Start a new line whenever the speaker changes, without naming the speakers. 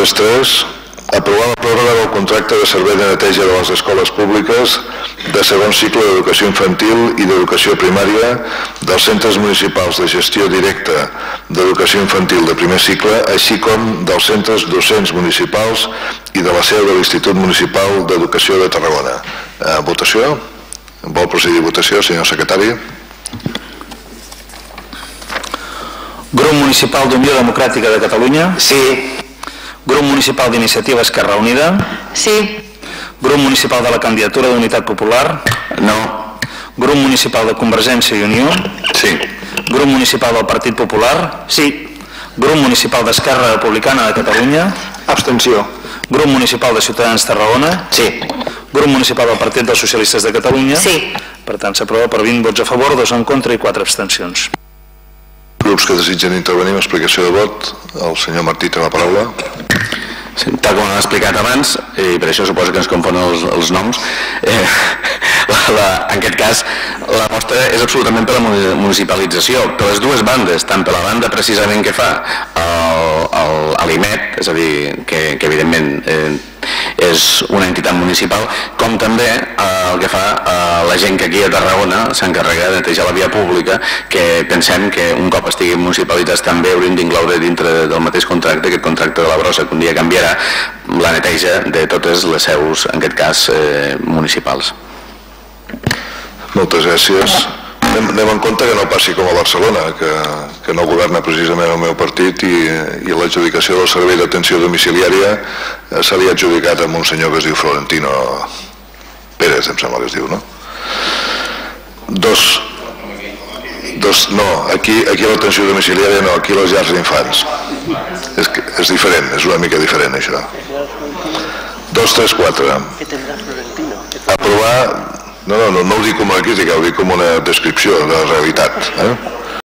233, aprovar la pròrroga del contracte de servei de neteja de les escoles públiques de segon cicle d'educació infantil i d'educació primària dels centres municipals de gestió directa d'educació infantil de primer cicle, així com dels centres docents municipals i de la seu de l'Institut Municipal d'Educació de Tarragona. Eh, votació? Vol procedir a votació, senyor secretari?
Grup Municipal d'Unió Democràtica de Catalunya.
Sí.
Grup Municipal d'Iniciativa Esquerra Unida.
Sí.
Grup Municipal de la Candidatura d'Unitat Popular.
No.
Grup Municipal de Convergència i Unió.
Sí.
Grup Municipal del Partit Popular.
Sí.
Grup Municipal d'Esquerra Republicana de Catalunya.
Abstenció.
Grup Municipal de Ciutadans Tarragona.
Sí.
Grup Municipal del Partit dels Socialistes de Catalunya.
Sí.
Per tant, s'aprova per 20 vots a favor, 2 en contra i 4 abstencions.
Grups que desitgen intervenir amb explicació de vot. El senyor Martí té la paraula.
Sí, tal com hem explicat abans, i per això suposo que ens confonen els, els noms, eh, la, la, en aquest cas la mostra és absolutament per la muni- municipalització, per les dues bandes, tant per la banda precisament que fa l'IMET, és a dir, que, que evidentment eh, és una entitat municipal, com també eh, el que fa eh, la gent que aquí a Tarragona s'encarrega de netejar la via pública, que pensem que un cop estiguin municipalitzats també hauríem d'incloure dintre del mateix contracte, aquest contracte de la brossa que un dia canviarà, la neteja de totes les seus, en aquest cas, eh, municipals.
Moltes gràcies. Anem, anem en compte que no passi com a Barcelona, que, que no governa precisament el meu partit i, i l'adjudicació del servei d'atenció domiciliària eh, se li ha adjudicat a un senyor que es diu Florentino Pérez, em sembla que es diu, no? Dos, dos no, aquí, aquí l'atenció domiciliària no, aquí les llars d'infants. És, que, és diferent, és una mica diferent això. Dos, tres, quatre. Aprovar no, no, no, no ho dic com una crítica, ho dic com una descripció de la realitat. Eh?